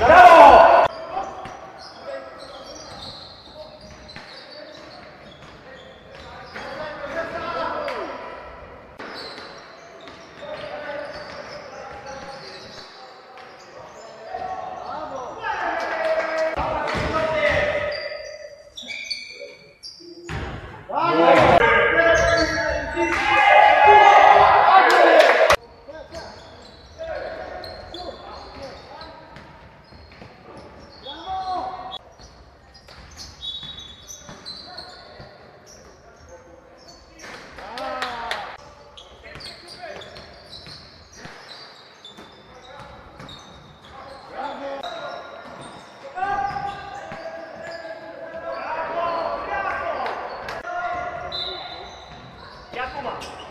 ¡Bravo! 100